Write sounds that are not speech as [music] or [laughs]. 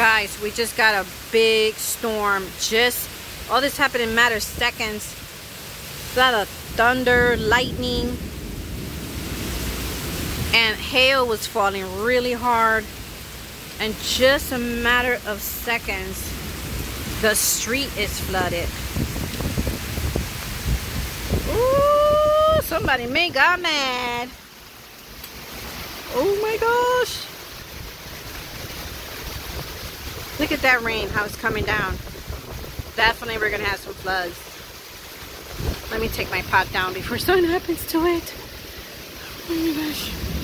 Guys, we just got a big storm. Just, all this happened in matter of seconds. A lot of thunder, lightning, and hail was falling really hard. And just a matter of seconds, the street is flooded. Ooh, somebody may got mad. Oh my gosh. Look at that rain, how it's coming down. Definitely we're to have some floods. Let me take my pot down before [laughs] something happens to it. Oh my gosh.